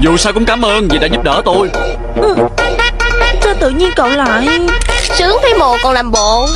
Dù sao cũng cảm ơn vì đã giúp đỡ tôi. Ừ. Sao tự nhiên cậu lại? Sướng thấy mồ còn làm bộ.